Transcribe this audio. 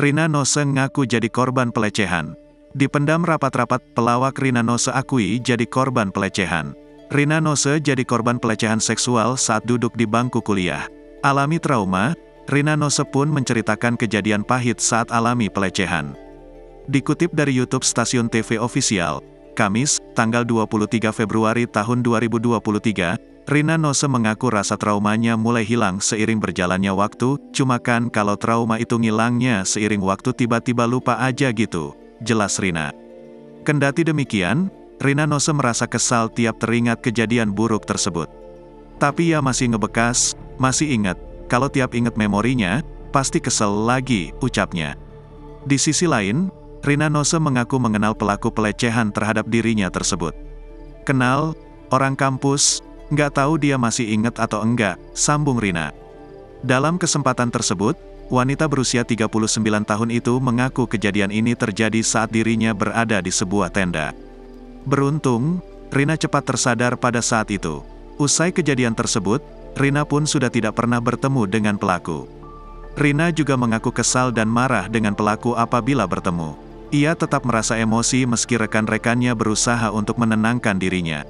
Rina Nose ngaku jadi korban pelecehan. Dipendam rapat-rapat, pelawak Rina Nose akui jadi korban pelecehan. Rina Nose jadi korban pelecehan seksual saat duduk di bangku kuliah. Alami trauma, Rina Nose pun menceritakan kejadian pahit saat alami pelecehan. Dikutip dari YouTube stasiun TV ofisial, Kamis, tanggal 23 Februari tahun 2023, Rina Nose mengaku rasa traumanya mulai hilang seiring berjalannya waktu, cuma kan kalau trauma itu ngilangnya seiring waktu tiba-tiba lupa aja gitu, jelas Rina. Kendati demikian, Rina Nose merasa kesal tiap teringat kejadian buruk tersebut. Tapi ia masih ngebekas, masih ingat, kalau tiap ingat memorinya, pasti kesel lagi, ucapnya. Di sisi lain, Rina Nose mengaku mengenal pelaku pelecehan terhadap dirinya tersebut. Kenal, orang kampus, nggak tahu dia masih ingat atau enggak, sambung Rina. Dalam kesempatan tersebut, wanita berusia 39 tahun itu mengaku kejadian ini terjadi saat dirinya berada di sebuah tenda. Beruntung, Rina cepat tersadar pada saat itu. Usai kejadian tersebut, Rina pun sudah tidak pernah bertemu dengan pelaku. Rina juga mengaku kesal dan marah dengan pelaku apabila bertemu. Ia tetap merasa emosi meski rekan-rekannya berusaha untuk menenangkan dirinya.